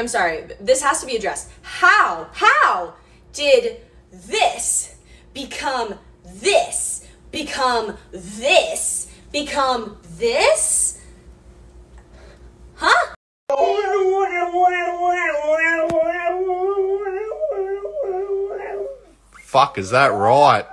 I'm sorry, this has to be addressed. How, how did this become this, become this, become this? Huh? Fuck, is that right?